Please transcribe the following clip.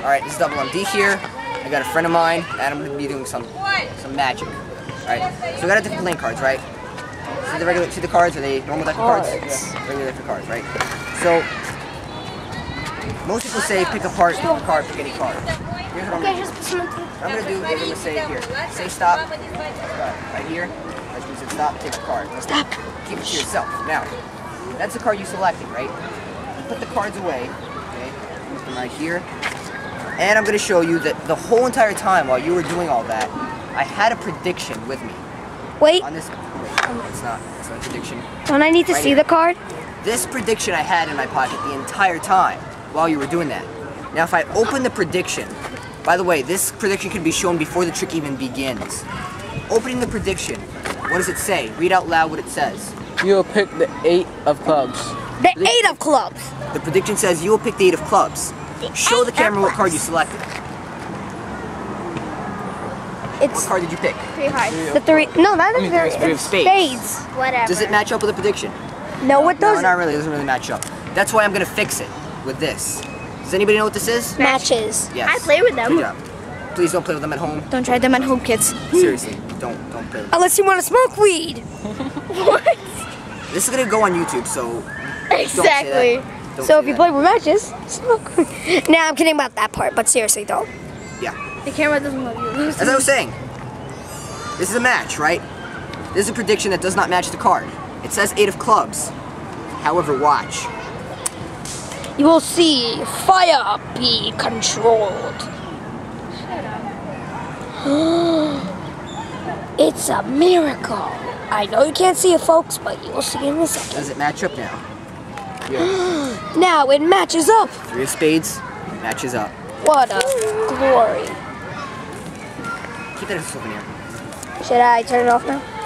Alright, this is double MD here. I got a friend of mine, and I'm going to be doing some some magic. Alright, so we got a different playing cards, right? See the regular, see the cards? Are they normal deck of cards? Cards. Yeah, regular deck of cards, right? So, most people say pick a part, pick a card, pick any card. Here's what I'm Okay, going to do. some. What I'm going to do is I'm going to say here, say stop, right here. As you said stop, take a card. Let's Stop. keep it to yourself. Now, that's the card you selected, right? You put the cards away, okay? Put them right here. And I'm going to show you that the whole entire time while you were doing all that, I had a prediction with me. Wait, On this, wait, it's not, it's not a prediction. don't I need to Right see here. the card? This prediction I had in my pocket the entire time while you were doing that. Now, if I open the prediction, by the way, this prediction can be shown before the trick even begins. Opening the prediction, what does it say? Read out loud what it says. You'll pick the eight of clubs. The eight of clubs. The prediction says you will pick the eight of clubs. Show the camera what card you clubs. selected. What card did you pick? the three. No, not the mean, three. three of It's spades. spades. Whatever. Does it match up with the prediction? No, it No, doesn't. not really. It doesn't really match up. That's why I'm gonna fix it with this. Does anybody know what this is? Matches. Yes. I play with them. Good job. Please don't play with them at home. Don't try them at home, kids. Seriously, don't don't play with them. Unless you want to smoke weed. what? This is gonna go on YouTube, so Exactly. Don't So if you that. play with matches, smoke weed. Nah, I'm kidding about that part, but seriously, don't. yeah. The camera doesn't love you. As I was saying, this is a match, right? This is a prediction that does not match the card. It says eight of clubs. However, watch. You will see fire be controlled. it's a miracle. I know you can't see it, folks, but you will see in a second. Does it match up now? Now it matches up. Three of spades matches up. What a glory. Keep that as a souvenir. Should I turn it off now?